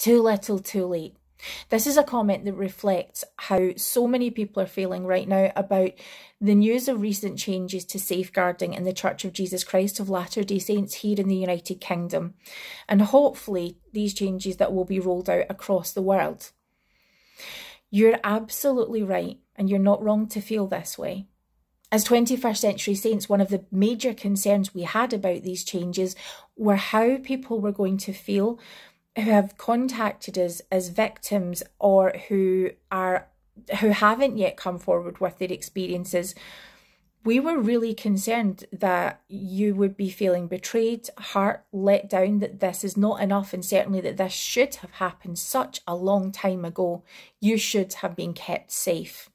Too little, too late. This is a comment that reflects how so many people are feeling right now about the news of recent changes to safeguarding in the Church of Jesus Christ of Latter day Saints here in the United Kingdom, and hopefully these changes that will be rolled out across the world. You're absolutely right, and you're not wrong to feel this way. As 21st century saints, one of the major concerns we had about these changes were how people were going to feel who have contacted us as victims or who are who haven't yet come forward with their experiences we were really concerned that you would be feeling betrayed, hurt, let down, that this is not enough, and certainly that this should have happened such a long time ago. You should have been kept safe.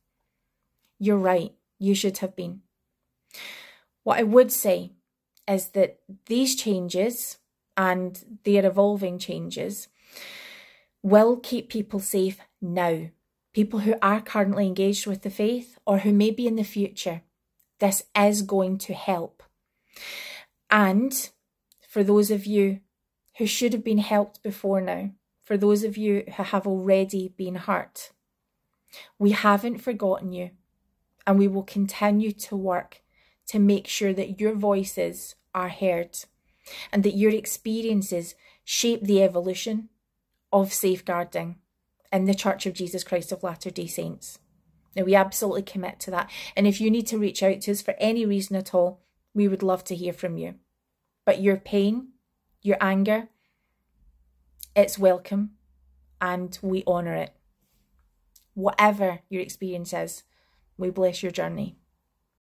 You're right, you should have been. What I would say is that these changes and their evolving changes will keep people safe now. People who are currently engaged with the faith or who may be in the future. This is going to help. And for those of you who should have been helped before now, for those of you who have already been hurt, we haven't forgotten you and we will continue to work to make sure that your voices are heard and that your experiences shape the evolution of safeguarding in the Church of Jesus Christ of Latter day Saints. Now, we absolutely commit to that. And if you need to reach out to us for any reason at all, we would love to hear from you. But your pain, your anger, it's welcome and we honour it. Whatever your experience is, we bless your journey.